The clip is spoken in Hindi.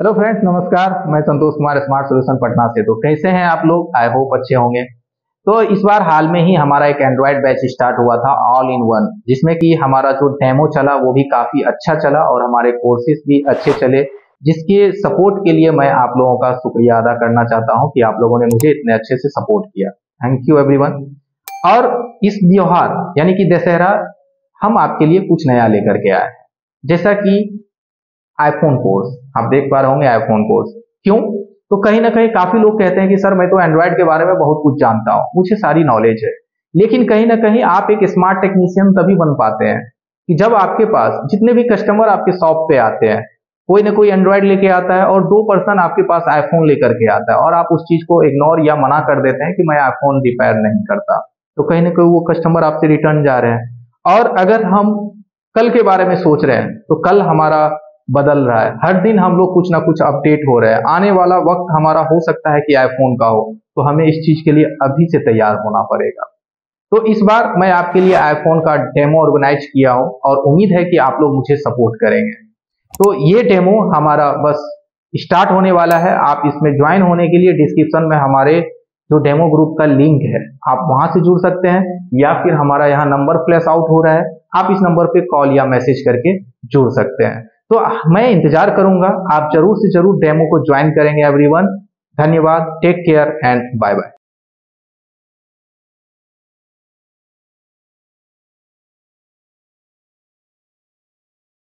हेलो फ्रेंड्स नमस्कार। मैं संतोष कुमार स्मार्ट सोल्यूशन पटना से। तो कैसे हैं आप लोग? आई होप अच्छे होंगे। तो इस बार हाल में ही हमारा एक एंड्रॉयड बैच स्टार्ट हुआ था ऑल इन वन जिसमें कि हमारा जो डेमो चला, वो भी काफ़ी अच्छा चला और हमारे कोर्सेज भी अच्छे चले, जिसके सपोर्ट के लिए मैं आप लोगों का शुक्रिया अदा करना चाहता हूँ कि आप लोगों ने मुझे इतने अच्छे से सपोर्ट किया। थैंक यू एवरीवन और इस त्योहार, यानी कि दशहरा, हम आपके लिए कुछ नया लेकर के आए जैसा कि आईफोन कोर्स आप देख पा रहे होंगे आईफोन कोर्स क्यों? तो कहीं ना कहीं काफ़ी लोग कहते हैं कि, सर, मैं तो एंड्रॉयड के बारे में बहुत कुछ जानता हूँ, मुझे सारी नॉलेज है। लेकिन कहीं ना कहीं आप एक स्मार्ट टेक्नीशियन तभी बन पाते हैं कि जब आपके पास जितने भी कस्टमर आपके शॉप पे आते हैं, कोई ना कोई एंड्रॉयड लेके आता है और दो पर्सन आपके पास आईफोन लेकर के आता है और आप उस चीज़ को इग्नोर या मना कर देते हैं कि मैं आईफोन रिपेयर नहीं करता। तो कहीं ना कहीं वो कस्टमर आपसे रिटर्न जा रहे हैं। और अगर हम कल के बारे में सोच रहे हैं तो कल हमारा बदल रहा है। हर दिन हम लोग कुछ ना कुछ अपडेट हो रहे हैं। आने वाला वक्त हमारा हो सकता है कि आईफोन का हो तो हमें इस चीज़ के लिए अभी से तैयार होना पड़ेगा। तो इस बार मैं आपके लिए आईफोन का डेमो ऑर्गेनाइज किया हूँ और उम्मीद है कि आप लोग मुझे सपोर्ट करेंगे। तो ये डेमो हमारा बस स्टार्ट होने वाला है। आप इसमें ज्वाइन होने के लिए डिस्क्रिप्शन में हमारे जो डेमो ग्रुप का लिंक है, आप वहाँ से जुड़ सकते हैं, या फिर हमारा यहाँ नंबर फ्लैश आउट हो रहा है, आप इस नंबर पे कॉल या मैसेज करके जुड़ सकते हैं। तो मैं इंतज़ार करूँगा, आप ज़रूर से ज़रूर डेमो को ज्वाइन करेंगे एवरीवन धन्यवाद take care and bye bye